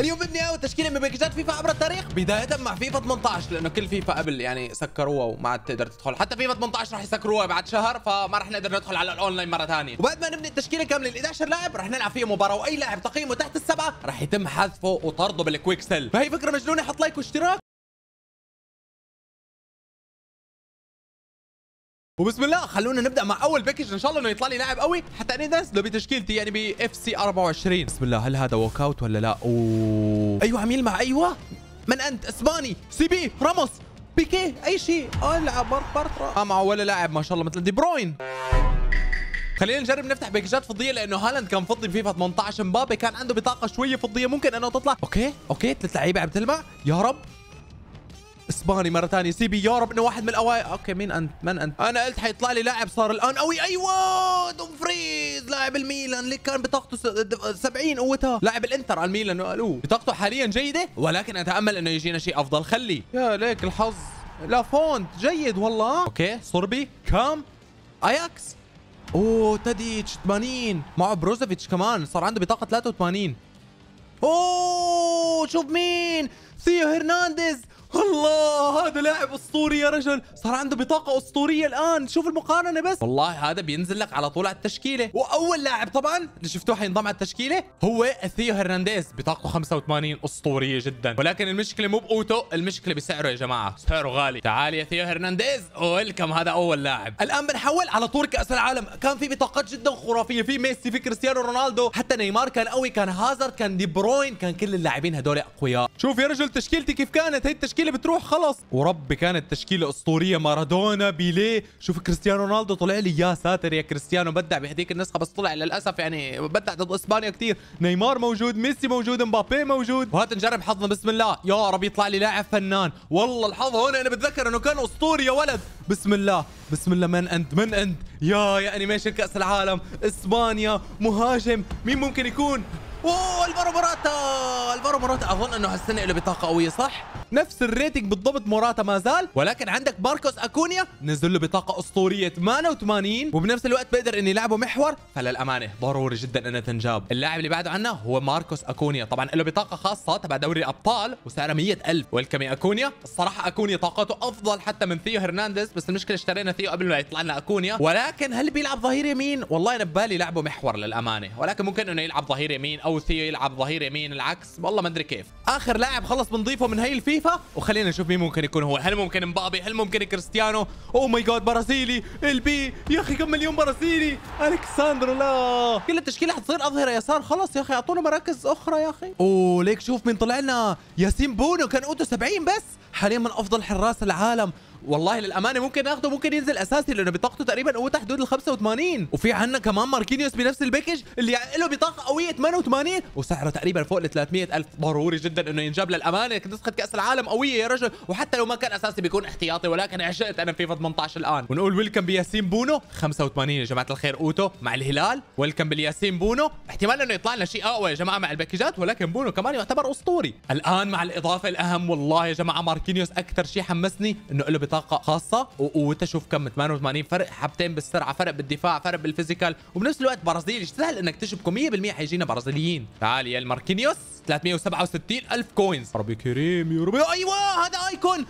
اليوم ببني تشكيله من packages فيفا عبر التاريخ. بداية مع فيفا 18 لأنه كل فيفا قبل يعني سكروها وما عاد تقدر تدخل. حتى فيفا 18 راح يسكروها بعد شهر فما راح نقدر ندخل على الأونلاين مرة ثانية. وبعد ما نبني التشكيلة كاملة ال 11 لاعب راح نلعب فيها مباراة وأي لاعب تقييمه تحت السبعة راح يتم حذفه وطرده بال quick sell فهي فكرة مجنونة حط لايك واشتراك. وبسم الله خلونا نبدأ مع أول package إن شاء الله إنه يطلع لي لاعب قوي. حتى اني انزله بتشكيلتي يعني ب FC 24 بسم الله. هل هذا walkout ولا لا؟ أوه. أيوه عميل مع أيوه. من أنت؟ إسباني. CB راموس. بيكي. أي شيء. ألعب بارترا. ما معه ولا لاعب ما شاء الله مثل دي بروين. خلينا نجرب نفتح packages فضية لأنه هالاند كان فضي بفيفا 18 مبابي كان عنده بطاقة شوية فضية ممكن أنه تطلع. أوكي أوكي. ثلاث لعيبة عم تلمع. يا رب. إسباني مرة ثانية. CB يا رب إنه واحد من الاوائل أوكي مين أنت؟ من أنت؟ أنا قلت حيطلع لي لاعب صار الآن. قوي أيوه دومفريز لاعب الميلان. اللي كان بطاقته 70 قوتها. لاعب الإنتر على الميلان قالوه بطاقته حاليا جيدة ولكن أتأمل إنه يجينا شيء أفضل. خلي. يا ليك الحظ. لا فونت جيد والله. أوكي صربي كام؟ أياكس. أوه تاديتش 80 معه بروزوفيتش كمان. صار عنده بطاقة 83 أوه شوف مين. ثيو هرنانديز. الله هذا لاعب أسطوري يا رجل. صار عنده بطاقة أسطورية الآن. شوف المقارنة بس. والله هذا بينزل لك على طول على التشكيلة. وأول لاعب طبعا. اللي شفتوه حينضم على التشكيلة؟ هو ثيو هرنانديز. بطاقته 85 أسطورية جدا. ولكن المشكلة مو بقوته المشكلة بسعره يا جماعة. سعره غالي. تعال يا ثيو هرنانديز. welcome. هذا أول لاعب. الآن بنحول على طول كأس العالم. كان في بطاقات جدا خرافية. في ميسي في كريستيانو رونالدو. حتى نيمار كان قوي. كان هازارد كان دي بروين. كان كل اللاعبين هدول أقوياء. شوف يا رجل تشكيلتي كيف كانت. هي التشكيلة التشكيلة بتروح خلص. وربي كانت تشكيلة أسطورية. مارادونا بيليه. شوف كريستيانو رونالدو طلع لي. يا ساتر يا كريستيانو بدع بهديك النسخة بس طلع للأسف يعني بدع ضد إسبانيا كثير نيمار موجود ميسي موجود مبابي موجود. وهات نجرب حظنا بسم الله. يا رب يطلع لي لاعب فنان. والله الحظ هون أنا بتذكر إنه كان أسطوري يا ولد. بسم الله بسم الله. من أنت؟ من أنت؟ يا يا animation كأس العالم. إسبانيا مهاجم. مين ممكن يكون؟ أوه ألفارو موراتا. ألفارو موراتا. أظن إنه هالسنة له بطاقة قوية صح؟ نفس ال rating بالضبط موراتا ما زال ولكن عندك ماركوس أكونيا نزل له بطاقة أسطورية 88 وبنفس الوقت بقدر اني لعبه محور فللأمانة ضروري جدا إنه تنجاب. اللاعب اللي بعده عنا هو ماركوس أكونيا. طبعا له بطاقة خاصة تبع دوري الأبطال وسعرها 100000 welcome يا أكونيا. الصراحة أكونيا طاقته أفضل حتى من ثيو هرنانديز بس المشكلة اشترينا ثيو قبل ما يطلع لنا أكونيا. ولكن هل بيلعب ظهير يمين؟ والله أنا ببالي لعبه محور للأمانة. ولكن ممكن إنه يلعب ظهير يمين أو ثيو يلعب ظهير يمين العكس. والله ما أدري كيف. آخر لاعب خلص بنضيفه من هي الفيفا وخلينا نشوف مين ممكن يكون هو. هل ممكن مبابي؟ هل ممكن كريستيانو؟ أو my god برازيلي. البي يا أخي كم مليون برازيلي. الكساندرو لا كل التشكيلة حتصير. أظهرة يسار. خلص يا أخي أعطونا مراكز أخرى يا أخي. أوه ليك شوف مين طلع لنا ياسين بونو كان out of 70 بس. حاليا من أفضل حراس العالم. والله للأمانة ممكن ناخده ممكن ينزل أساسي لأنه بطاقته تقريبا قوته حدود ال 85 وفي عندنا كمان ماركينيوس بنفس ال package اللي له بطاقة قوية 88 وسعره تقريبا فوق ال 300 ألف. ضروري جدا إنه ينجاب للأمانة. نسخة كأس العالم قوية يا رجل. وحتى لو ما كان أساسي بيكون احتياطي ولكن عشقت أنا فيفا 18 الآن. ونقول welcome بياسين بونو. 85 يا جماعة الخير. out of مع الهلال. welcome بالياسين بونو. احتمال إنه يطلع لنا شيء أقوى يا جماعة مع الباكجات. ولكن بونو كمان يعتبر أسطوري. الآن مع الإضافة الاهم والله يا جماعة ماركينيوس أكثر شيء حمسني إنه له بطاقه خاصة وانت شوف كم 88 فرق حبتين بالسرعة فرق بالدفاع فرق بال physical وبنفس الوقت برازيلي. سهل إنك تشبكه 100% حيجينا برازيليين. تعال يا الماركينيوس 367 ألف coins ربي كريم يا ربي. أيوه هذا icon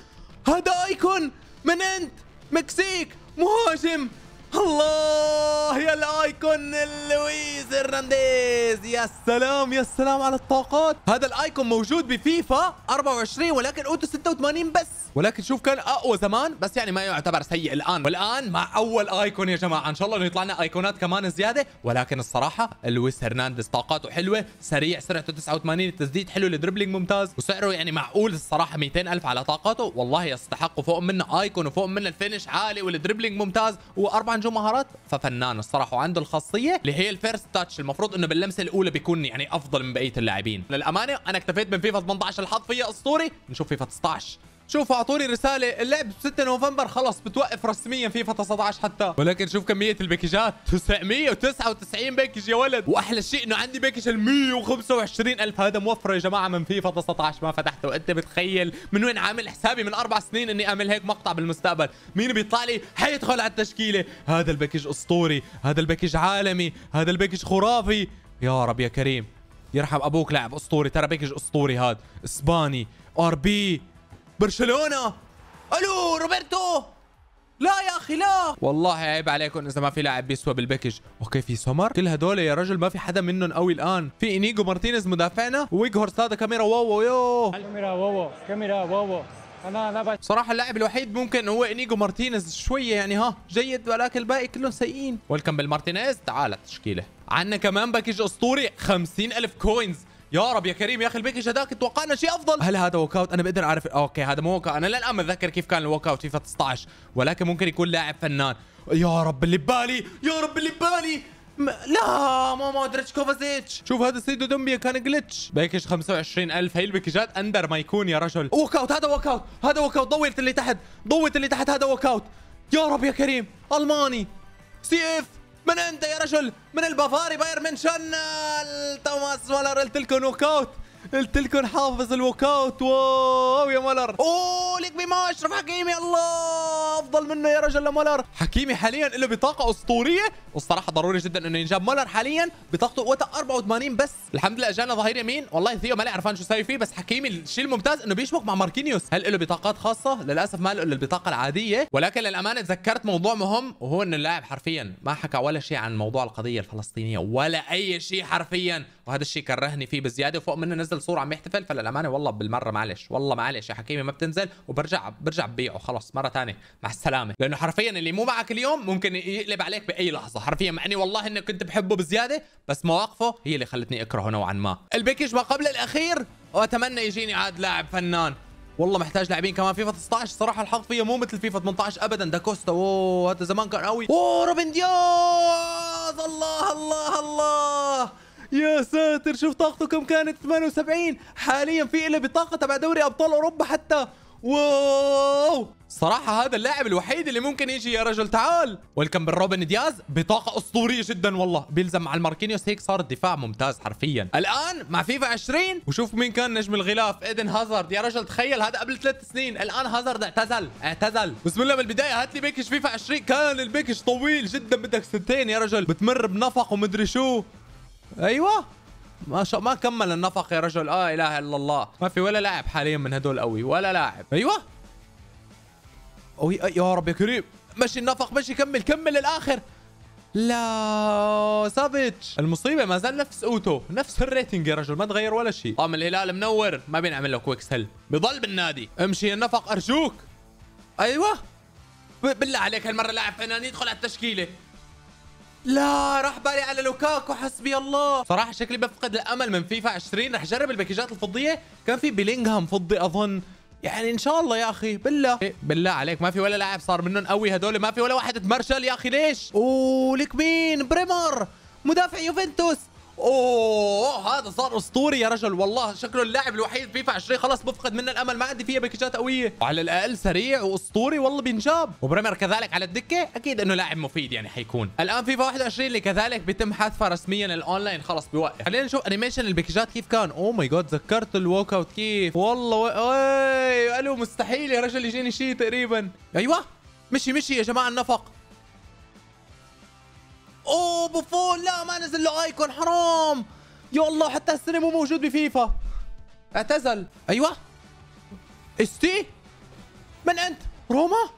هذا icon من انت مكسيك مهاجم. الله يا ال icon لويس هرنانديز. يا سلام يا سلام على الطاقات. هذا ال icon موجود بفيفا 24 ولكن out of 86 بس. ولكن شوف كان أقوى زمان بس يعني ما يعتبر سيء الآن. والآن مع أول icon يا جماعة إن شاء الله إنه يطلع لنا ايقونات كمان زيادة. ولكن الصراحة لويس هرنانديز طاقاته حلوة سريع سرعته 89 التسديد حلو ال dribbling ممتاز وسعره يعني معقول الصراحة 200 ألف على طاقاته. والله يستحق فوق منه icon وفوق منه ال finish عالي وال dribbling ممتاز و4 عنده مهارات ففنان الصراحة وعنده الخاصية اللي هي ال first touch. المفروض إنه باللمسة الأولى بيكون يعني أفضل من بقية اللاعبين. للأمانة أنا اكتفيت من فيفا 18 الحظ فيها اسطوري نشوف فيفا 19 شوفوا أعطوني رسالة. اللعب ب 6 نوفمبر خلص بتوقف رسميا فيفا 19 حتى. ولكن شوف كمية الباكجات 999 package يا ولد. وأحلى شيء إنه عندي package ال 125 ألف. هذا موفر يا جماعة من فيفا 19 ما فتحته. أنت بتخيل من وين عامل حسابي؟ من أربع سنين إني أعمل هيك مقطع بالمستقبل. مين بيطلع لي؟ حيدخل على التشكيلة. هذا الباكج أسطوري. هذا الباكج عالمي. هذا الباكج خرافي. يا رب يا كريم. يرحم أبوك لاعب أسطوري. ترى بيكج أسطوري هاد إسباني. أر بي. برشلونة. ألو روبرتو. لا يا أخي لا. والله عيب عليكم إذا ما في لاعب بيسوى بالباكج. أوكي في سمر؟ كل هدول يا رجل ما في حدا منهم قوي الآن. في إنيجو مارتينيز مدافعنا ويجهورست هذا كاميرا واو يو. كاميرا واو كاميرا واو أنا أنا بس صراحة اللاعب الوحيد ممكن هو إنيجو مارتينيز شوية يعني ها جيد ولكن الباقي كلهم سيئين. ويلكم بالمارتينيز. تعال التشكيلة عندنا كمان باكج أسطوري 50000 كوينز يا رب يا كريم يا أخي الباكج هذاك؟ توقعنا شيء أفضل. هل هذا ووك اوت أنا بقدر أعرف. أوكي هذا مو ووك أنا للان متذكر كيف كان الووك اوت فيفا 19 ولكن ممكن يكون لاعب فنان. يا رب اللي ببالي يا رب اللي ببالي. م... لا ما مودريتش كوفازيتش. شوف هذا سيدو دمبيا كان جلتش باكج 25000 هي الباكجات أندر ما يكون يا رجل. ووك اوت هذا ووك اوت هذا ووك اوت ضويت اللي تحت. ضويت اللي تحت هذا walkout يا رب يا كريم. ألماني. CF. من انت يا رجل؟ من البافاري باير من شنال توماس مولر قلت لكم walkout. قلت لكم حافظ ال walkout واو يا مولر. أوه ليك بما اشرف حكيمي. الله أفضل منه يا رجل لمولر حكيمي حاليا له بطاقة أسطورية. والصراحة ضروري جدا إنه ينجاب مولر حاليا بطاقته قوتها 84 بس. الحمد لله أجانا ظهير يمين والله ثيو مالي عرفان شو ساوي فيه. بس حكيمي الشيء الممتاز إنه بيشبك مع ماركينيوس. هل له بطاقات خاصة؟ للأسف ما له إلا البطاقة العادية. ولكن للأمانة تذكرت موضوع مهم وهو إنه اللاعب حرفيا ما حكى ولا شيء عن موضوع القضية الفلسطينية ولا أي شيء حرفيا. وهذا الشيء كرهني فيه بزيادة وفوق منه نزل صورة عم يحتفل. فللأمانة والله بالمرة معلش والله معلش يا حكيمي ما بتنزل وبرجع برجع ببيعه. خلص مرة ثانية مع السلامة. لأنه حرفيا اللي مو معك اليوم ممكن يقلب عليك بأي لحظة. حرفيا مع إني والله إني كنت بحبه بزيادة بس مواقفه هي اللي خلتني أكرهه نوعا ما. ال package ما قبل الأخير وأتمنى يجيني عاد لاعب فنان. والله محتاج لاعبين كمان. فيفا 19 صراحة الحظ فيها مو مثل فيفا 18 ابدا. داكوستا أوه هذا زمان كان قوي. أوه روبن دياز! الله الله الله! يا ساتر شوف طاقته كم كانت 78 حاليا في له بطاقة تبع دوري أبطال أوروبا حتى. واو! صراحة هذا اللاعب الوحيد اللي ممكن يجي يا رجل. تعال! welcome بالروبن دياز بطاقة أسطورية جدا والله. بيلزم مع الماركينيوس هيك صار الدفاع ممتاز حرفيا. الآن مع فيفا 20 وشوف مين كان نجم الغلاف إيدن هازارد. يا رجل تخيل هذا قبل ثلاث سنين. الآن هازارد اعتزل اعتزل. بسم الله من البداية هات لي package فيفا 20 كان ال package طويل جدا بدك سنتين يا رجل. بتمر بنفق ومدري شو. أيوه. ما شاء ما كمل النفق يا رجل. لا إله إلا الله. ما في ولا لاعب حاليا من هدول قوي. ولا لاعب. أيوه. أوي يا رب يا كريم. مشي النفق مشي كمل كمل للاخر لا سافيتش. المصيبة ما زال نفس قوته نفس ال rating يا رجل. ما تغير ولا شيء. طعم الهلال منور. ما بينعمل له quick sell بضل بالنادي. امشي النفق أرجوك. أيوه. بالله عليك هالمرة لاعب فنان يدخل على التشكيلة. لا راح بالي على لوكاكو حسبي الله. صراحة شكلي بفقد الأمل من فيفا 20 رح جرب الباكجات الفضية. كان في بيلينغهام فضي أظن. يعني إن شاء الله يا أخي بالله. بالله عليك ما في ولا لاعب صار منهم قوي هدول. ما في ولا واحد تمرجل يا أخي ليش؟ أوه لك مين؟ بريمر مدافع يوفنتوس. أوه هذا صار أسطوري يا رجل. والله شكله اللاعب الوحيد فيفا 20 خلاص بفقد منه الأمل. ما عندي فيها باكجات قوية. وعلى الأقل سريع وأسطوري. والله بينجاب. وبريمر كذلك على الدكة. أكيد إنه لاعب مفيد يعني حيكون. الآن فيفا 21 اللي كذلك بيتم حذفها رسميا الأونلاين. خلص بيوقف. خلينا نشوف animation الباكجات كيف كان. oh my God ذكرت ال walk out كيف. والله و... ألو مستحيل يا رجل يجيني شيء تقريبا. أيوه مشي مشي يا جماعة النفق. أوه بوفون لا ما نزل له icon حرام. يا الله حتى السنة مو موجود بفيفا. اعتزل. أيوه. ST من أنت؟ روما؟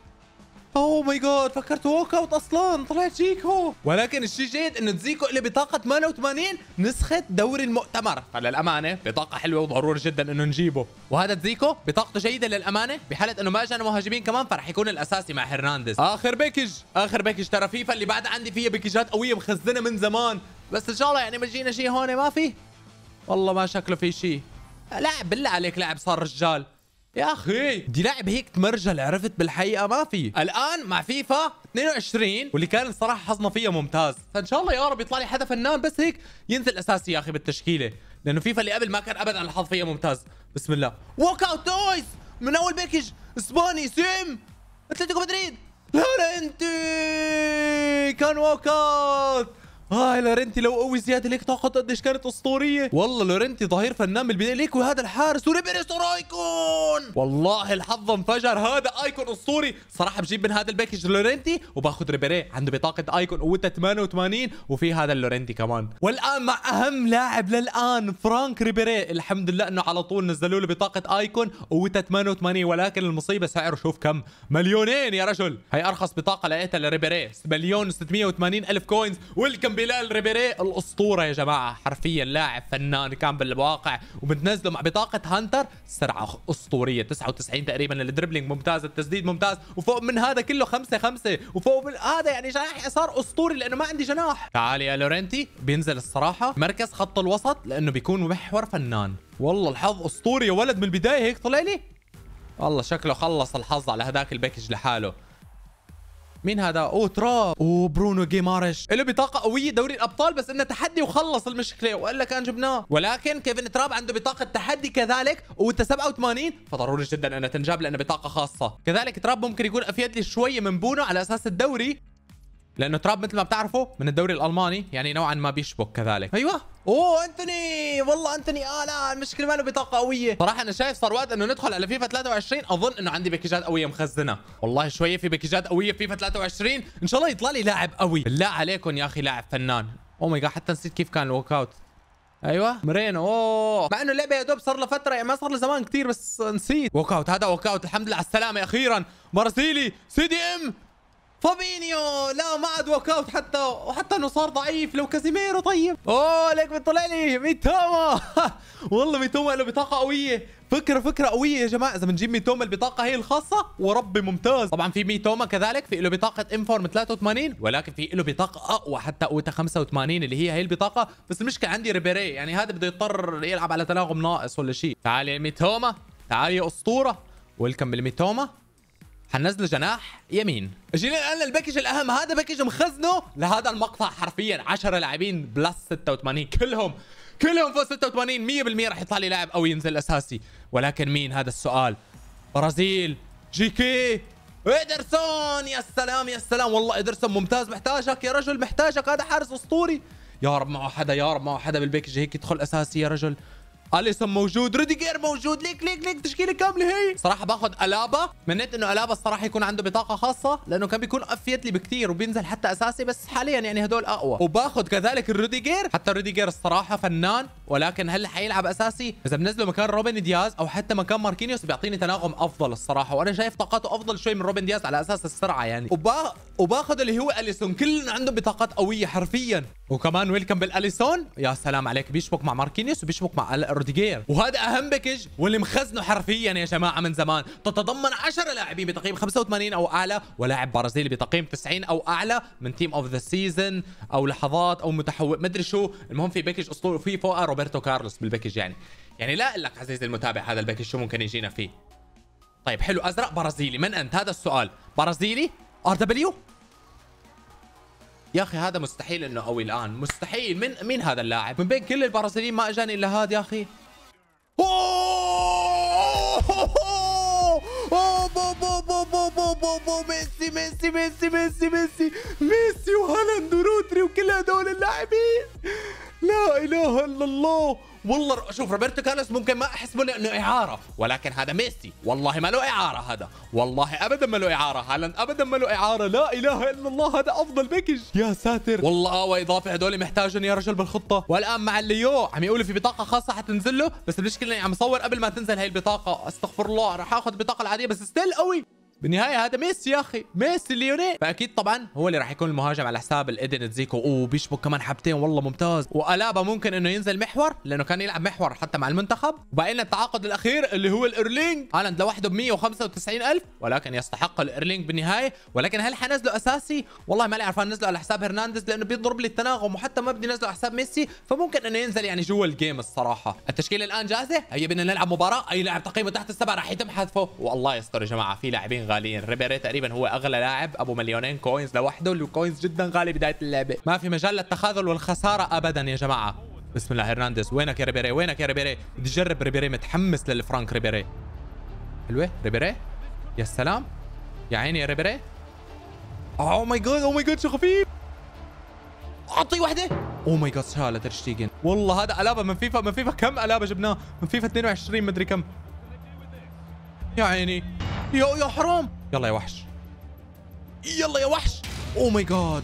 oh my God فكرت walk out أصلا طلعت جيكو. ولكن الشيء جيد إنه دزيكو اللي بطاقة 88 نسخه دوري المؤتمر. فللأمانة بطاقة حلوة وضروري جدا إنه نجيبه. وهذا دزيكو بطاقته جيدة للأمانة بحالة إنه ما اجانا مهاجمين كمان فرح يكون الأساسي مع هرنانديز. آخر package آخر package ترى فيفا اللي بعد عندي فيها باكجات قوية مخزنة من زمان. بس إن شاء الله يعني ما جينا شيء هون ما في؟ والله ما شكله في شيء. لاعب بالله عليك لاعب صار رجال. يا أخي. دي لاعب هيك تمرجل عرفت؟ بالحقيقة ما في. الآن مع فيفا 22 واللي كان الصراحة حظنا فيها ممتاز. فإن شاء الله يا رب يطلع لي حدا فنان بس هيك ينزل أساسي يا أخي بالتشكيلة. لأنه فيفا اللي قبل ما كان ابدا الحظ فيها ممتاز. بسم الله. walk out nice من أول package إسباني CM! أتلتيكو مدريد! لا لا كان walk out هاي لورنتي لو قوي زيادة ليك طاقه قديش كانت أسطورية. والله لورنتي ظهير فنان من البدايه ليك وهذا الحارس وريبيري صار icon والله الحظ انفجر هذا icon أسطوري. صراحة بجيب من هذا ال package لورنتي وباخذ ريبيري عنده بطاقة icon قوتها 88 وفي هذا اللورنتي كمان. والآن مع أهم لاعب للآن فرانك ريبيري. الحمد لله إنه على طول نزلوا له بطاقة icon قوتها 88 ولكن المصيبة سعره شوف كم. مليونين يا رجل. هي أرخص بطاقة لقيتها لريبيري. مليون و680 ألف coins welcome بال ريبيري الأسطورة يا جماعة. حرفيا لاعب فنان كان بالواقع وبتنزله مع بطاقة hunter. سرعه أسطورية. 99 تقريبا ال dribbling ممتاز التسديد ممتاز. وفوق من هذا كله خمسة خمسة. وفوق من هذا يعني جناح يسار أسطوري لأنه ما عندي جناح. تعال يا لورنتي بينزل الصراحة. مركز خط الوسط لأنه بيكون محور فنان. والله الحظ أسطوري يا ولد من البداية. هيك طلع لي؟ والله شكله خلص الحظ على هذاك ال package لحاله. مين هذا؟ اوه تراب اوه برونو جيمارش له بطاقة قوية دوري الأبطال بس إنه تحدي وخلص المشكلة وإلا كان جبناه ولكن كيفن تراب عنده بطاقة تحدي كذلك وأنت 87 فضروري جدا انها تنجاب لأنه بطاقة خاصة كذلك تراب ممكن يكون أفيد لي شوية من بونو على أساس الدوري لأنه تراب مثل ما بتعرفوا من الدوري الألماني يعني نوعا ما بيشبك كذلك. أيوه. أوه أنتوني والله أنتوني آه لا المشكلة ما له بطاقة قوية. صراحة أنا شايف صار وقت إنه ندخل على فيفا 23 أظن إنه عندي باكجات قوية مخزنة. والله شوية في باكجات قوية في فيفا 23 إن شاء الله يطلع لي لاعب قوي. بالله عليكم يا أخي لاعب فنان. oh my God حتى نسيت كيف كان ال walk out. أيوه. مرينو أوه. مع إنه اللعبة يا دوب صار لها فترة يعني ما صار لها زمان كثير بس نسيت. walk out هذا walk out الحمد لله على السلامة أخيرا. برازيلي CDM. فابينيو لا ما عاد walk out حتى وحتى إنه صار ضعيف لو كازيميرو طيب. أوه ليك بيطلع لي ميتوما. والله ميتوما له بطاقة قوية. فكرة فكرة قوية يا جماعة. إذا بنجيب ميتوما البطاقة هي الخاصة وربي ممتاز. طبعا في ميتوما كذلك في له بطاقة inform 83 ولكن في له بطاقة أقوى حتى قوتها 85 اللي هي هي البطاقة. بس المشكلة عندي ريبيري يعني هذا بده يضطر يلعب على تناغم ناقص ولا شيء. تعال يا ميتوما تعال يا أسطورة. welcome بالميتوما. حنزله جناح يمين. اجينا الآن لل package الأهم. هذا package مخزنه لهذا المقطع حرفيا. 10 لاعبين plus 86 كلهم كلهم فوق 86 100% راح يطلع لي لاعب أو ينزل أساسي. ولكن مين؟ هذا السؤال. برازيل. GK ادرسون يا سلام يا سلام. والله ادرسون ممتاز. محتاجك يا رجل محتاجك. هذا حارس أسطوري. يا رب معه حدا يا رب معه حدا بال package هيك يدخل أساسي يا رجل. أليسون موجود؟ روديجير موجود. ليك ليك ليك تشكيلة كاملة هي. صراحة باخذ ألابا. منيت إنه ألابا الصراحة يكون عنده بطاقة خاصة لأنه كان بيكون أفيد لي بكثير وبينزل حتى أساسي بس حاليا يعني هدول أقوى. وباخذ كذلك الروديجير حتى روديجير الصراحة فنان ولكن هل حيلعب أساسي؟ إذا بنزله مكان روبن دياز أو حتى مكان ماركينيوس بيعطيني تناغم أفضل الصراحة وأنا شايف طاقاته أفضل شوي من روبن دياز على أساس السرعة يعني. وبا... وباخذ اللي هو أليسون كلنا عندهم بطاقات قوية حرفيا. وكمان welcome بالأليسون. يا سلام عليك بيشبك مع ماركينيوس وبيشبك مع روديجير. وهذا أهم package واللي مخزنه حرفيا يا جماعة من زمان. تتضمن 10 لاعبين بتقييم 85 أو أعلى ولاعب برازيلي بتقييم 90 أو أعلى من team of the season أو لحظات أو متحول مدري شو. المهم في package أسطوري في فوقه روبرتو كارلوس بال package يعني. يعني لا أقول لك عزيزي المتابع هذا ال package شو ممكن يجينا فيه. طيب حلو أزرق برازيلي. من أنت؟ هذا السؤال. برازيلي؟ RW؟ يا أخي هذا مستحيل إنه قوي الآن. مستحيل. من مين هذا اللاعب؟ من بين كل البرازيليين ما إجاني إلا هذا يا أخي. ميسي ميسي ميسي ميسي ميسي ميسي وهالاند ورودري وكل هدول اللاعبين. لا إله إلا الله. والله شوف روبرتو كارلوس ممكن ما احسبه لأنه إعارة ولكن هذا ميسي. والله ما له إعارة هذا. والله ابدا ما له إعارة. هالاند ابدا ما له إعارة. لا إله إلا الله هذا أفضل package يا ساتر. والله وإضافة هدول محتاجهم يا رجل بالخطة. والآن مع الليو عم يقولوا في بطاقة خاصة حتنزل له بس المشكلة إني عم صور قبل ما تنزل هي البطاقة. أستغفر الله راح آخذ البطاقة العادية بس still قوي. بالنهاية هذا ميسي يا أخي ميسي ليونيل. فأكيد طبعا هو اللي راح يكون المهاجم على حساب الإيدن دزيكو. أوه بيشبك كمان حبتين والله ممتاز. وألابا ممكن إنه ينزل محور لأنه كان يلعب محور حتى مع المنتخب. وبقى لنا التعاقد الأخير اللي هو الايرلينج هالاند لوحده ب 195 ألف ولكن يستحق الايرلينج بالنهاية. ولكن هل حنزله أساسي؟ والله ما لي عرفان نزله على حساب هرنانديز؟ لأنه بيضرب لي التناغم وحتى ما بدي نزله على حساب ميسي. فممكن إنه ينزل يعني جوا ال game الصراحة. التشكيلة الآن جاهزة؟ هيا بدنا نلعب مباراة. أي لاعب تقييمه تحت السبعة راح يتم حذفه. والله يستر يا جماعة في لاعبين غاليين. ريبيري تقريبا هو أغلى لاعب. أبو مليونين coins لوحده. ال coins جدا غالي بداية اللعبه ما في مجال للتخاذل والخسارة ابدا يا جماعة. بسم الله هرنانديز. وينك يا ريبيري؟ وينك يا ريبيري؟ بدي اجرب ريبيري متحمس للفرانك ريبيري. حلوة. ريبيري؟ يا سلام. يا عيني يا ريبيري. oh my god oh my god شو خفيف. اعطيه واحدة. oh my god شالها ترشتيجن والله هذا قلابه من فيفا من فيفا كم قلابه جبناه؟ من فيفا 22 مدري كم. يا عيني. يا يا حرام. يلا يا وحش. يلا يا وحش. أو ماي جاد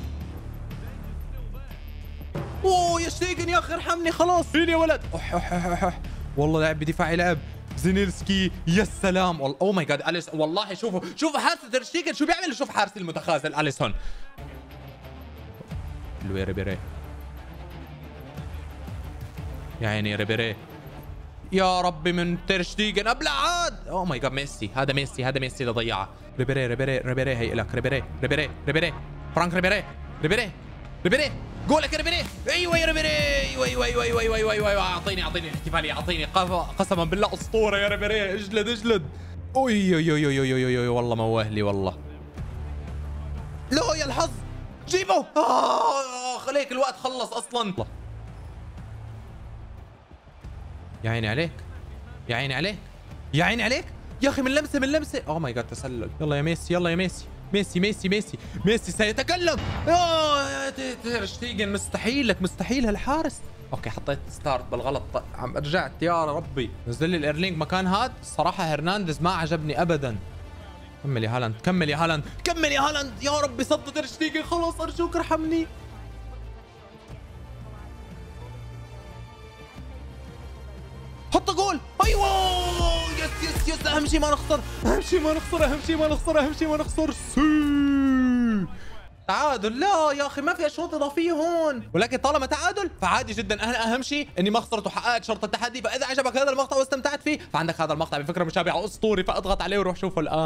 اوه يا شتيجن يا أخي ارحمني خلاص. فين يا ولد؟ أح أح أح أح. والله لاعب بدفاعي لعب زينيلسكي يا سلام. والله أو ماي جاد اليس والله شوفوا شوفوا حارس ترشتيجن شو بيعمل؟ شوف حارس المتخاذل أليسون. ريبيري. يا عيني ريبيري. يا ربي من ترشتيجن ابلع عاد. أو ماي جاد ميسي. هذا ميسي هذا ميسي اللي ضيعها ريبيري ريبيري ريبيري. هي لك ريبيري ريبيري ريبيري. فرانك ريبيري ريبيري ريبيري. جولك يا ريبيري. أيوه يا ريبيري. أيوه أيوه أيوه أيوه أيوه أيوه أيوه. أعطيني أعطيني الاحتفاليه أعطيني قسما بالله أسطورة يا ريبيري. اجلد اجلد. أوي أوي أوي أوي أوي أوي والله موه لي والله. لا يا الحظ. جيبه. آه خليك الوقت خلص أصلا. يا عيني عليك. يا عيني عليك. يا عيني عليك. يا أخي من لمسة من لمسة. oh my god تسلل. يلا يا ميسي يلا يا ميسي. ميسي ميسي ميسي. ميسي سيتكلم. تير شتيجن مستحيل لك مستحيل هالحارس. okay حطيت start بالغلط. طيب، عم رجعت يا ربي. نزل لي الايرلينج مكان هاد. الصراحه هرنانديز ما عجبني ابدا. كمل يا هالاند كمل يا هالاند كمل يا هالاند. يا ربي صد تير شتيجن خلاص أرجوك ارحمني. أهم شيء ما نخسر أهم شيء ما نخسر أهم شيء ما نخسر أهم شيء ما نخسر. سي. تعادل. لا يا أخي ما في أشواط إضافية هون. ولكن طالما تعادل فعادي جدا. أنا أهم شيء إني ما خسرت وحققت شرط التحدي. فإذا عجبك هذا المقطع واستمتعت فيه فعندك هذا المقطع بفكرة مشابهة أسطوري فأضغط عليه وروح شوفه الآن.